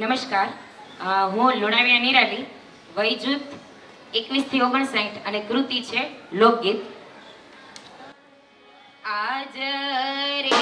નમસ્કાર. હું લુણાવિયા નિરાલી વય જૂથ એકવીસથી ઓગણસાઠ અને કૃતિ છે લોકગીત. આજ રે